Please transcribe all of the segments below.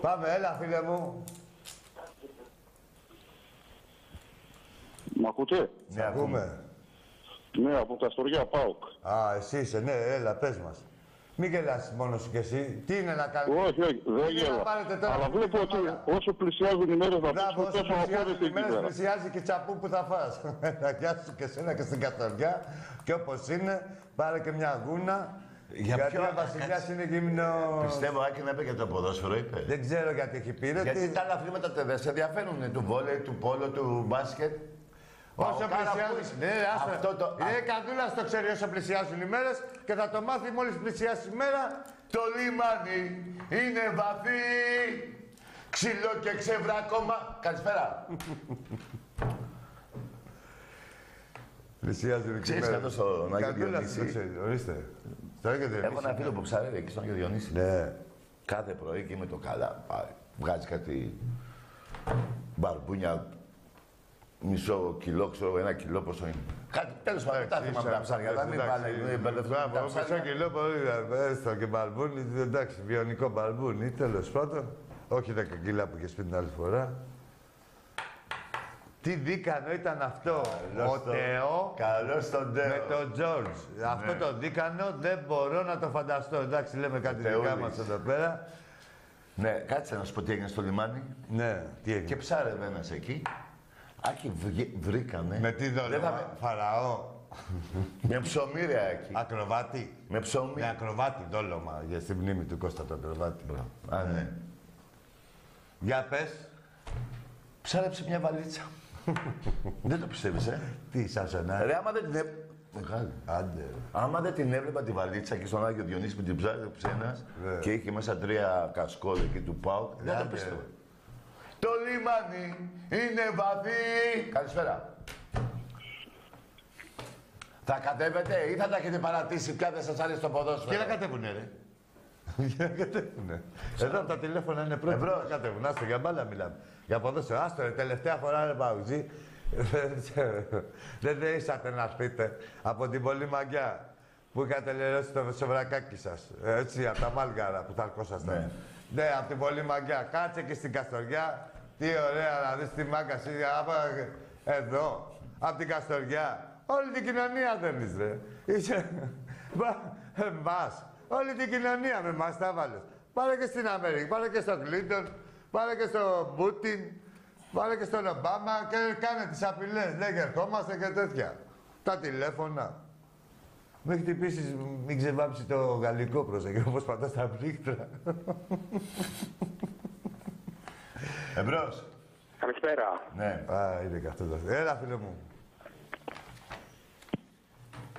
Πάμε, έλα φίλε μου. Μ' ακούτε; Ναι, ακούμε. Ναι, από τα Στοριά, ΠΑΟΚ. Α, εσύ είσαι, ναι, έλα, πες μας. Μην γελάς μόνος σου κι εσύ. Τι είναι να κάνεις; Όχι, όχι, δεν Τι είναι να γέλα. πάρετε τώρα Αλλά αυτή βλέπω την ότι ομάδα. όσο πλησιάζουν οι μέρες να Μπράβο, πέσουν, όσο τόσο πλησιάζουν αγχώνεσαι οι εκεί μέρες, πέρα. πλησιάζει και τσαπού που θα φας. Γεια σου και σένα και στην Καστοριά. Και όπως είναι, πάρε και μια γούνα. Για γιατί ποιο- ο Βασιλιάς είναι γύμνο... Πιστεύω, Άκη, να είπε για το ποδόσφαιρο, είπε. Δεν ξέρω γιατί έχει πει. ρε, Γιατί τι- τα άλλα αθλήματα δεν σε ενδιαφέρουν, του βόλεϊ, του πόλο, του μπάσκετ. Όσο Παοκάρα που πλησιάζουν. είσαι. Ναι, άστο. Αυτό το... Η Καδούλα το ξέρει όσο πλησιάζουν οι μέρες και θα το μάθει μόλις πλησιάσει η μέρα. Το λιμάνι είναι βαθύ, ξύλο και ξεβράκωμα. Καλησπέρα. Πλησιάζουν οι Ξέρεις μέρες. κάτω στον Άγιο Καδούλα Διονύση. το ξέρει, ορίστε. Στο Άγιο Έχω Διονύση. ένα φίλο που ψαρεύει εκεί στον Άγιο Διονύσης. Ναι. Κάθε πρωί και με το καλά πάει. Βγάζει κάτι μπαρμπούνια, μισό κιλό, ξέρω ένα κιλό πόσο είναι. Κάτι τέλος πάντων, τα θυμάμαι τα ψάρια. Θα μην πάνε, μην μπερδευτούν τα Μπράβο, μισό ψάρια. κιλό πολύ να έστω και μπαλμπούνι. Εντάξει, βιονικό μπαλμπούνι, τέλος πάντων. Όχι 10 κιλά που είχες πει την άλλη φορά. Τι δίκανο ήταν αυτό. Καλώς Ο το- Τεό Καλώς τον Τέο. με τον Τζόρτζ. Αυτό το δίκανο δεν μπορώ να το φανταστώ. Εντάξει, λέμε κάτι δικά Θεούλης. μας εδώ πέρα. Ναι, κάτσε να σου πω τι έγινε στο λιμάνι. Ναι, τι έγινε. Και ψάρευε ένας εκεί. Άκη βγε- βρήκανε. Με τι Δεν θα δόλο, με- Φαραώ. Με ψωμί ρε Άκη. Ακροβάτη. Με ψωμί. Με ακροβάτη δόλωμα για στη μνήμη του Κώστα του Ακροβάτη. Α, ναι. Για πες. Ψάρεψε μια βαλίτσα. Δεν το πιστεύεις, ε; Τι, σαν σενάρι. Ρε, άμα δεν την έ- Μεγάλη. Άντε. ρε. Άμα δεν την έβλεπα τη βαλίτσα και στον Άγιο Διονύση που την ψάρεψε ένας Ναι. και είχε μέσα τρία κασκόλ εκεί του ΠΑΟΚ, δεν το Άντε, πιστεύω. ρε. Το λιμάνι είναι βαθύ. Καλησπέρα. Θα κατέβετε ή θα τα έχετε παρατήσει πια δεν σας άρεσε το Και να ποδόσφαιρο. κατέβουνε, ρε. Για να κατέβουνε. Εδώ από τα τηλέφωνα είναι πρώτοι. Εμπρός. Να κατέβουν. Άστο, για μπάλα μιλάμε. Για ποδόσφαιρο. Άστο, ρε, τελευταία φορά, ρε Παουζή. Δεν δεήσατε να πείτε από την πολύ μαγιά που είχατε λερώσει το σοβρακάκι σας. Έτσι, από τα μάλγαρα που θα αρκώσασταν. Ναι. Ναι, από την πολύ μαγιά. Κάτσε και στην Καστοριά. Τι ωραία να δεις τη μάγκα εσύ. άμα- Εδώ, από την Καστοριά. Όλη την κοινωνία δεν είσαι, ρε. Είσαι... Μπα- Εμάς. Όλη την κοινωνία με εμάς τα βάλες. Πάρε και στην Αμερική, πάρε και στον Κλίντον, πάρε και στον Πούτιν, πάρε και στον Ομπάμα και κάνε τις απειλές. Λέγε ερχόμαστε και τέτοια. Τα τηλέφωνα. Μην χτυπήσεις, μην ξεβάψεις το γαλλικό πρόσεχε, όπως πατάς τα πλήκτρα. Εμπρός. Καλησπέρα. Ναι. Α, είναι και αυτός το Έλα, φίλε μου.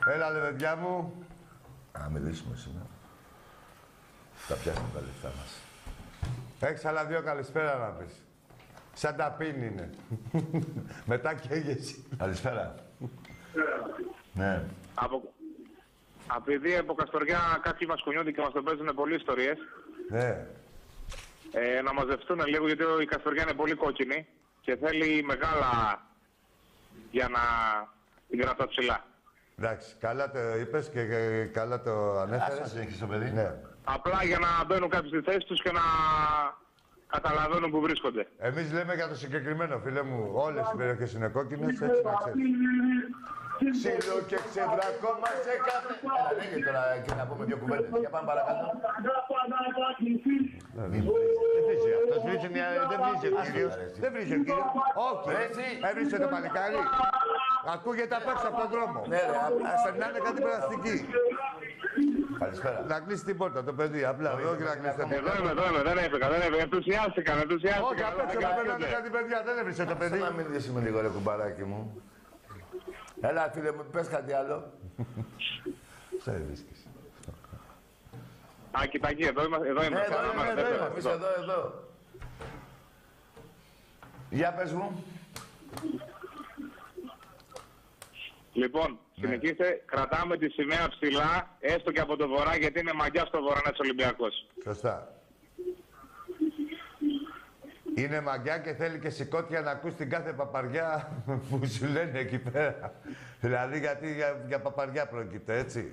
Έλα, λεβεδιά μου. Α, μιλήσουμε σήμερα. Θα πιάσουμε τα λεφτά μας. Έχεις άλλα δύο καλησπέρα να πεις. Σαν τα πίν είναι. Μετά καίγεσαι. Καλησπέρα. ναι. Από... Επειδή από Καστοριά κάποιοι μας κουνιούνται και μας το παίζουν πολλές ιστορίες, Ναι. ε, να μαζευτούν λίγο γιατί η Καστοριά είναι πολύ κόκκινη και θέλει μεγάλα για να την κρατώ ψηλά. Εντάξει, καλά το είπες και, και καλά το Άστα ανέφερες. συνεχίσεις το παιδί. Ναι. Απλά για να μπαίνουν κάποιοι στη θέση τους και να καταλαβαίνουν που βρίσκονται. Εμείς λέμε για το συγκεκριμένο, φίλε μου. Όλες οι περιοχές είναι κόκκινες, έτσι να ξέρεις. Ξύλο και ξεβρακώμα σε κάθε... Έλα, λέγε τώρα και να πούμε δύο κουβέντες. Για πάμε παρακάτω. Μην Δεν βρίζει αυτός, βρίζει μια... Δεν βρίζει ο κύριος. ρε, εσύ. Δεν βρίζει ο κύριος. Όχι. Ρε, εσύ. Έβρισε το παλικάρι. Ακούγεται απ' έξω από τον δρόμο. Ναι, ρε, απλά. Ας περνάνε κάτι περαστική. Καλησπέρα. Να κλείσει την πόρτα το παιδί, απλά. Όχι να κλείσει την Εδώ πόρτα. είμαι, εδώ είμαι, δεν έπαικα, δεν έπαικα. Ενθουσιάστηκαν, Όχι, ενθουσιάστηκαν. απ' έξω να περνάνε κάτι παιδιά. Δεν έβρισε το παιδί. Θέλω να μιλήσεις με λίγο ρε κουμπαράκι μου. Έλα φίλε μου, πες κάτι άλλο. Σε βρίσκεις. Α, κοιτά εκεί, εδώ είμαι, εδώ είμαι. Ναι, εδώ Εδώ είμαι, είμαι, εδώ εδώ είμαι. είμαι. Εμείς εδώ, εδώ. Για πες μου. Λοιπόν, συνεχίστε, κρατάμε τη σημαία ψηλά, έστω και από το βορρά, γιατί είναι μαγιά στο βορρά ένας Ολυμπιακός. Σωστά. Είναι μαγιά και θέλει και σηκώτια να ακούς την κάθε παπαριά που σου λένε εκεί πέρα. δηλαδή γιατί για, για παπαριά πρόκειται, έτσι.